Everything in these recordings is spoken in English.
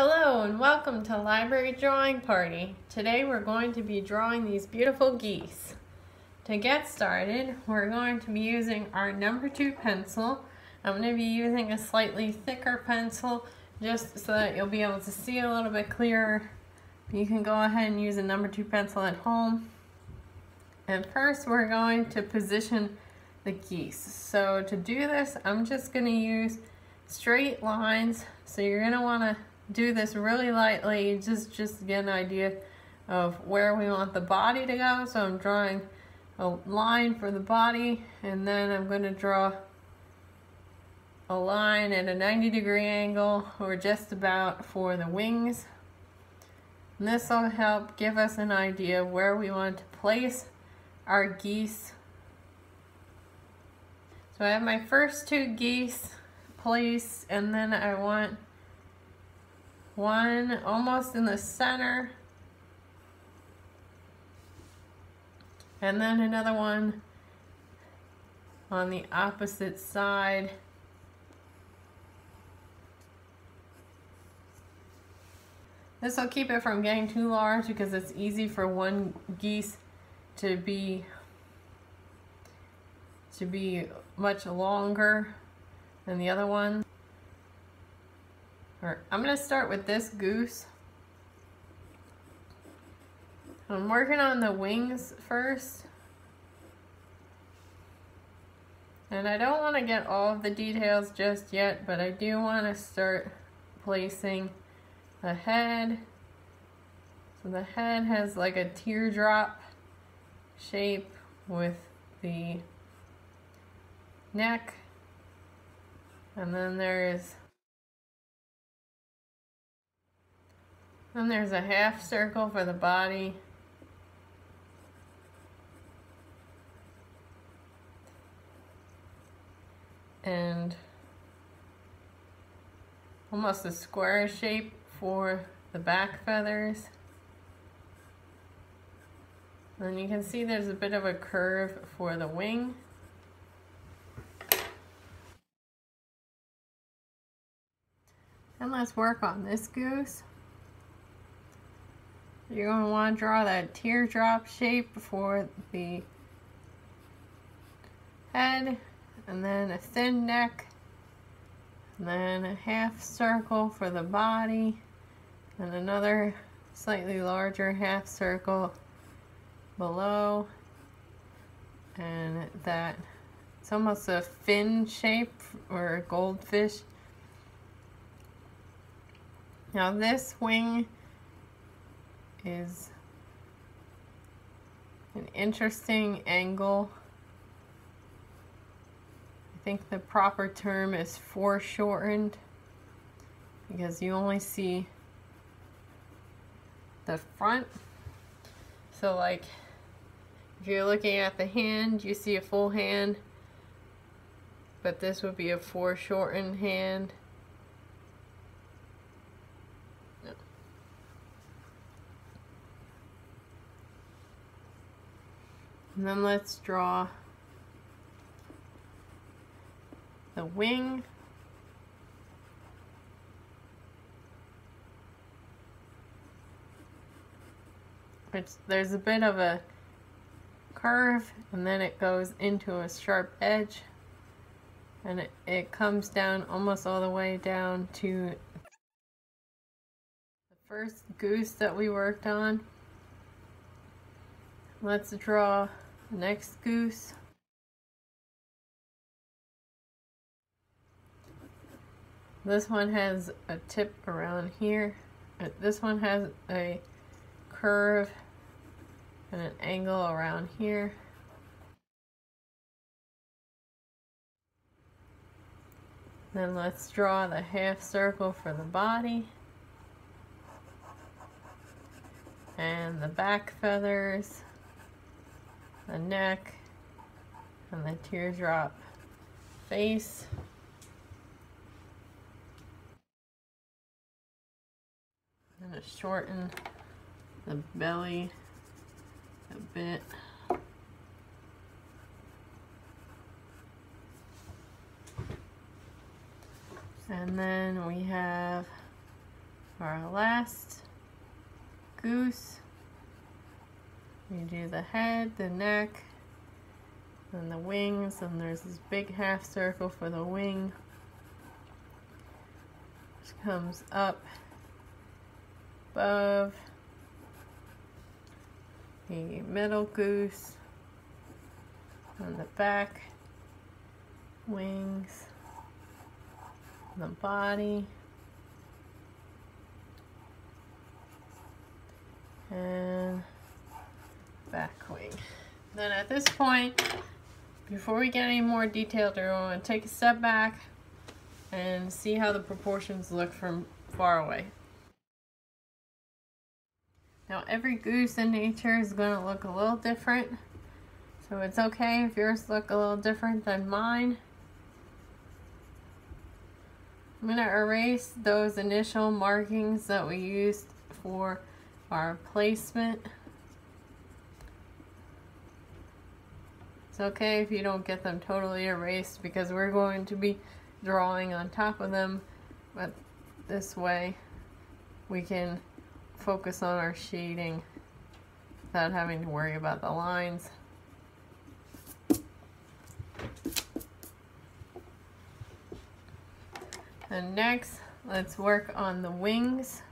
Hello and welcome to Library Drawing Party. Today we're going to be drawing these beautiful geese. To get started, we're going to be using our number two pencil. I'm going to be using a slightly thicker pencil just so that you'll be able to see a little bit clearer. You can go ahead and use a number two pencil at home. And first we're going to position the geese. So to do this, I'm just going to use straight lines. So you're going to want to do this really lightly, just, just get an idea of where we want the body to go. So I'm drawing a line for the body, and then I'm going to draw a line at a 90 degree angle, or just about for the wings. This will help give us an idea where we want to place our geese. So I have my first two geese placed, and then I want one almost in the center. And then another one on the opposite side. This will keep it from getting too large because it's easy for one geese to be to be much longer than the other one. Or I'm going to start with this goose. I'm working on the wings first. And I don't want to get all of the details just yet, but I do want to start placing the head. So the head has like a teardrop shape with the neck. And then there Then there's a half circle for the body. And almost a square shape for the back feathers. And you can see there's a bit of a curve for the wing. And let's work on this goose. You're going to want to draw that teardrop shape for the head, and then a thin neck, and then a half circle for the body, and another slightly larger half circle below, and that it's almost a fin shape or a goldfish. Now this wing is an interesting angle. I think the proper term is foreshortened because you only see the front. So like if you're looking at the hand, you see a full hand, but this would be a foreshortened hand. And then let's draw the wing. Which there's a bit of a curve and then it goes into a sharp edge and it, it comes down almost all the way down to the first goose that we worked on. Let's draw Next goose. This one has a tip around here. This one has a curve and an angle around here. Then let's draw the half circle for the body. And the back feathers the neck, and the teardrop face. I'm going to shorten the belly a bit. And then we have our last goose, we do the head, the neck, and the wings, and there's this big half circle for the wing, which comes up above the middle goose on the back wings the body and back wing then at this point before we get any more detailed we're going to take a step back and see how the proportions look from far away now every goose in nature is going to look a little different. So it's okay if yours look a little different than mine. I'm going to erase those initial markings that we used for our placement. It's okay if you don't get them totally erased because we're going to be drawing on top of them, but this way we can focus on our shading without having to worry about the lines. And next, let's work on the wings.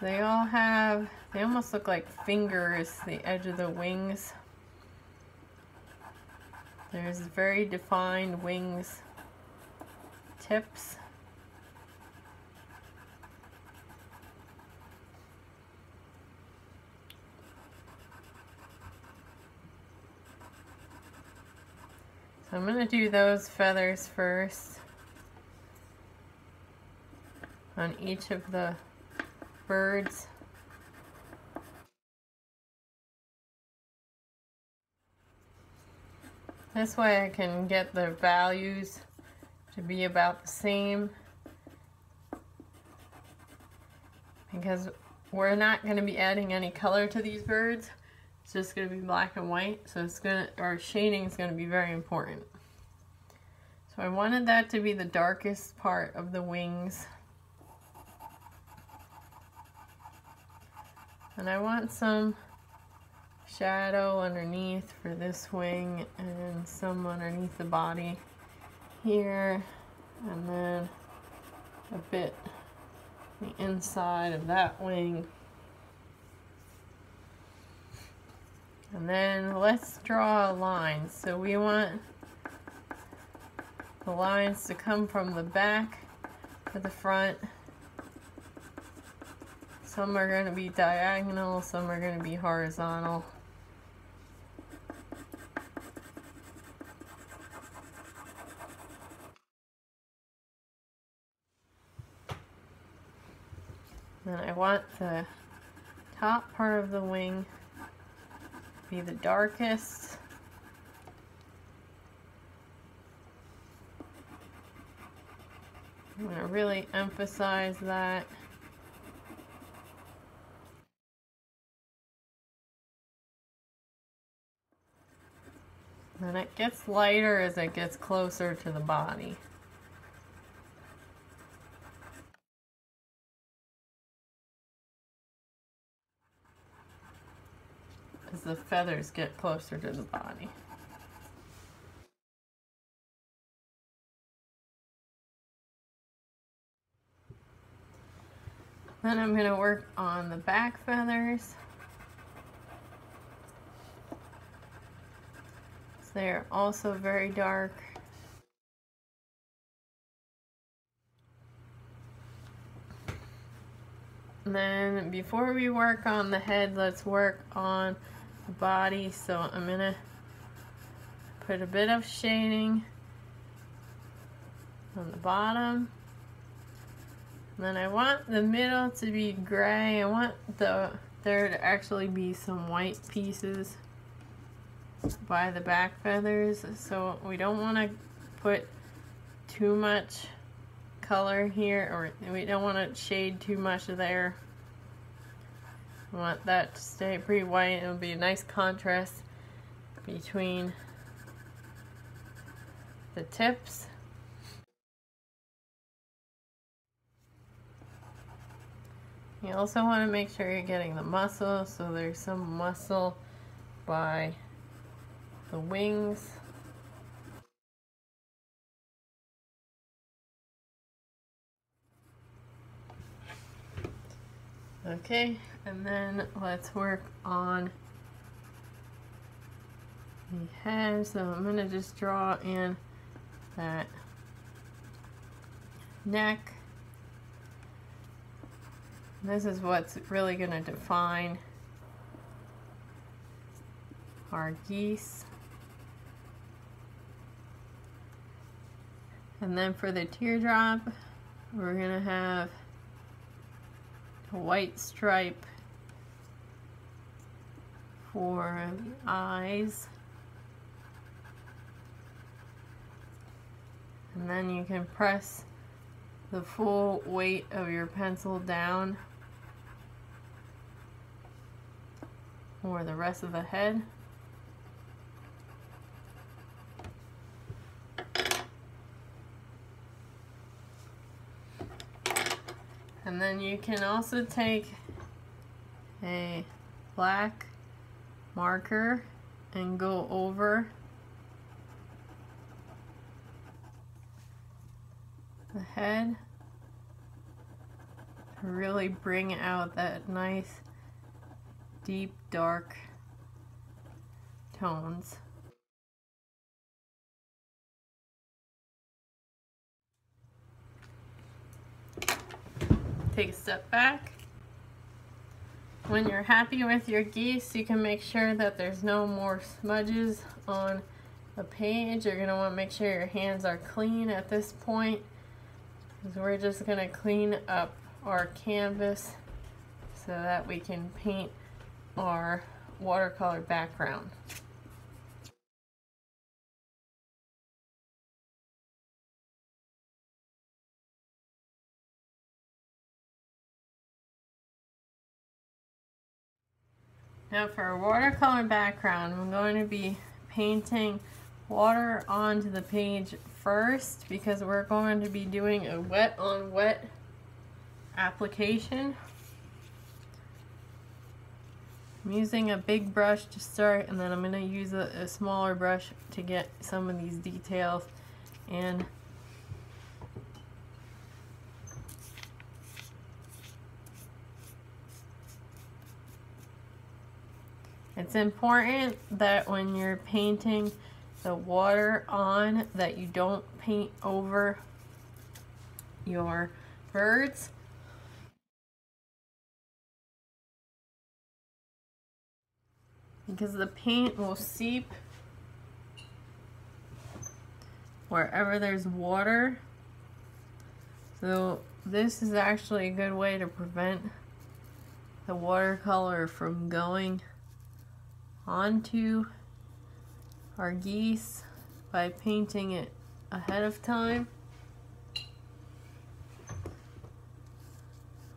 They all have, they almost look like fingers, the edge of the wings. There's very defined wings tips. So I'm going to do those feathers first on each of the birds. This way I can get the values to be about the same because we're not going to be adding any color to these birds. It's just going to be black and white, so it's going to, our shading is going to be very important. So I wanted that to be the darkest part of the wings. And I want some shadow underneath for this wing and some underneath the body here and then a bit the inside of that wing And then let's draw a line. So we want the lines to come from the back to the front. Some are going to be diagonal, some are going to be horizontal. Then I want the top part of the wing be the darkest. I'm going to really emphasize that. And it gets lighter as it gets closer to the body. The feathers get closer to the body. Then I'm going to work on the back feathers. So they're also very dark. And then before we work on the head, let's work on body so I'm gonna put a bit of shading on the bottom. And then I want the middle to be gray. I want the there to actually be some white pieces by the back feathers so we don't want to put too much color here or we don't want to shade too much there I want that to stay pretty white. It'll be a nice contrast between the tips. You also want to make sure you're getting the muscle, so there's some muscle by the wings. Okay, and then let's work on the head. So I'm going to just draw in that neck. This is what's really going to define our geese. And then for the teardrop, we're going to have a white stripe for the eyes. And then you can press the full weight of your pencil down for the rest of the head. And then you can also take a black marker and go over the head to really bring out that nice deep dark tones. take a step back. When you're happy with your geese, you can make sure that there's no more smudges on the page. You're going to want to make sure your hands are clean at this point. Because we're just going to clean up our canvas so that we can paint our watercolor background. Now for a watercolor background, I'm going to be painting water onto the page first because we're going to be doing a wet on wet application. I'm using a big brush to start and then I'm going to use a, a smaller brush to get some of these details and It's important that when you're painting the water on that you don't paint over your birds. Because the paint will seep wherever there's water. So this is actually a good way to prevent the watercolor from going onto our geese by painting it ahead of time.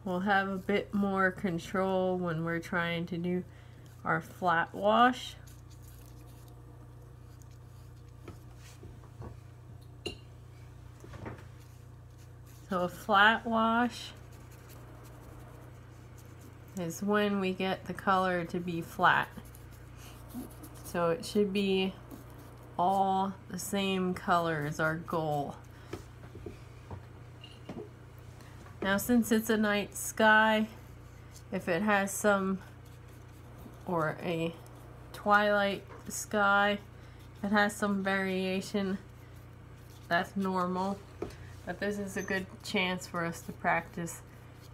We'll have a bit more control when we're trying to do our flat wash. So a flat wash is when we get the color to be flat. So it should be all the same color as our goal. Now since it's a night sky, if it has some, or a twilight sky, it has some variation, that's normal. But this is a good chance for us to practice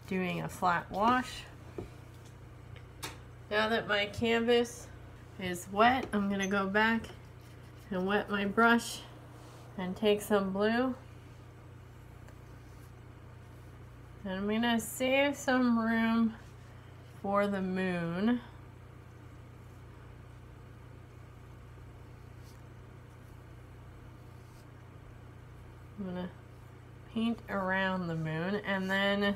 doing a flat wash. Now that my canvas is wet, I'm going to go back and wet my brush and take some blue. And I'm to save some room for the moon. I'm to paint around the moon and then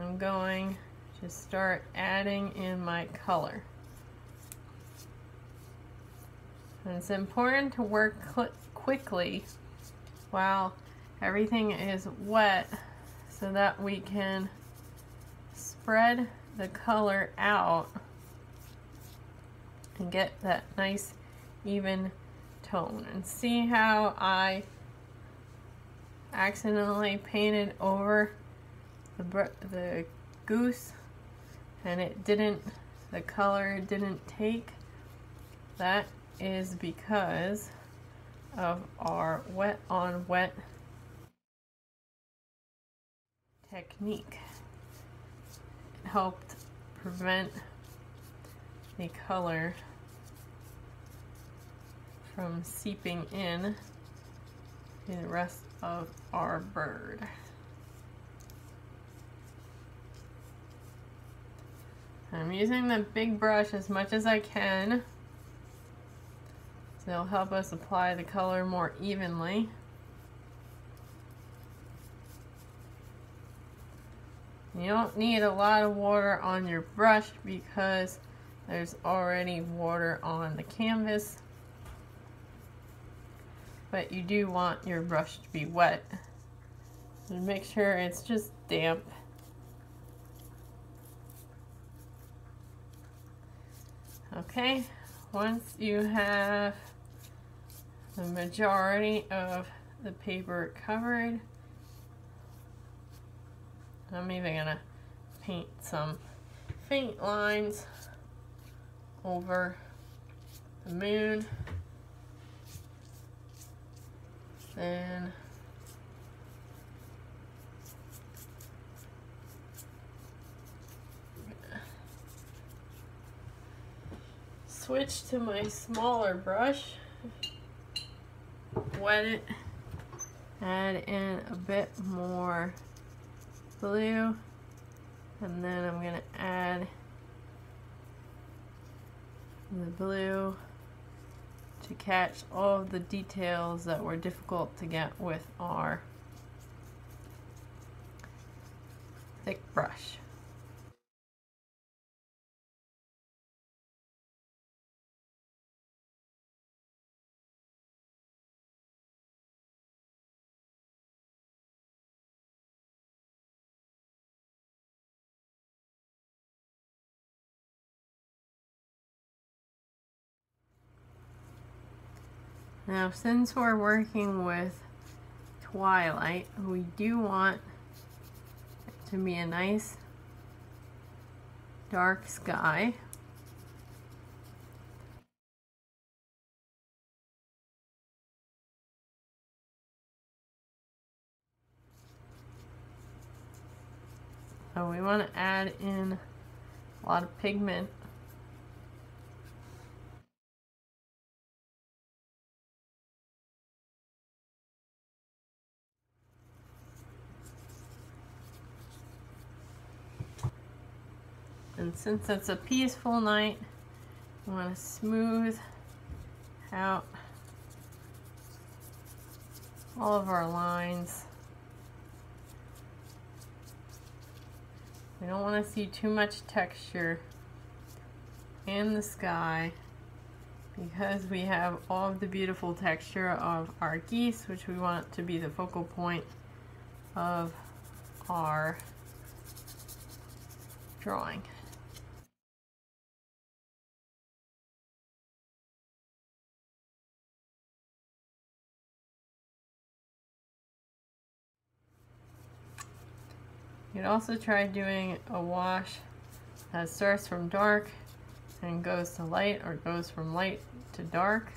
I'm going to start adding in my color. And it's important to work quickly while everything is wet so that we can spread the color out and get that nice even tone. And see how I accidentally painted over the, the goose and it didn't, the color didn't take? That is because of our wet on wet technique. It helped prevent the color from seeping in to the rest of our bird. I'm using the big brush as much as I can. So it'll help us apply the color more evenly. You don't need a lot of water on your brush because there's already water on the canvas. But you do want your brush to be wet. And make sure it's just damp. Okay, once you have the majority of the paper covered, I'm even gonna paint some faint lines over the moon. Then switch to my smaller brush, wet it, add in a bit more blue and then I'm going to add the blue to catch all of the details that were difficult to get with our thick brush. Now since we're working with twilight, we do want it to be a nice dark sky. So we want to add in a lot of pigment And since it's a peaceful night, I want to smooth out all of our lines. We don't want to see too much texture in the sky because we have all of the beautiful texture of our geese, which we want to be the focal point of our drawing. You could also try doing a wash that starts from dark and goes to light or goes from light to dark.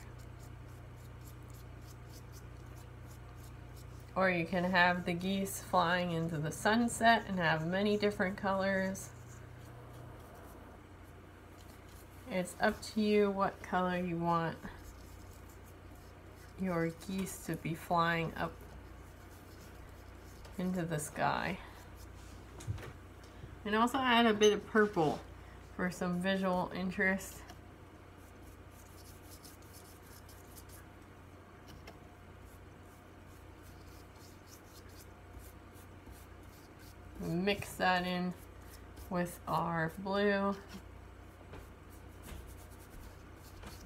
Or you can have the geese flying into the sunset and have many different colors. It's up to you what color you want your geese to be flying up into the sky. And also add a bit of purple for some visual interest. Mix that in with our blue.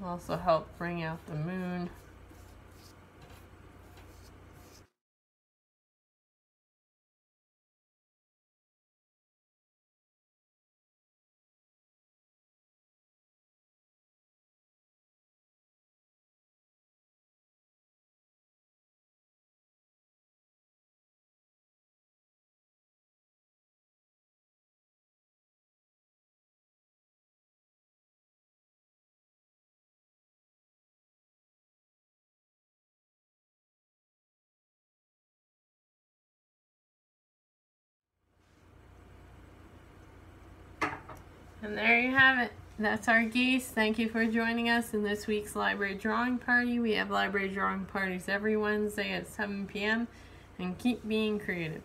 Also help bring out the moon. And there you have it. That's our geese. Thank you for joining us in this week's library drawing party. We have library drawing parties every Wednesday at 7 p.m. And keep being creative.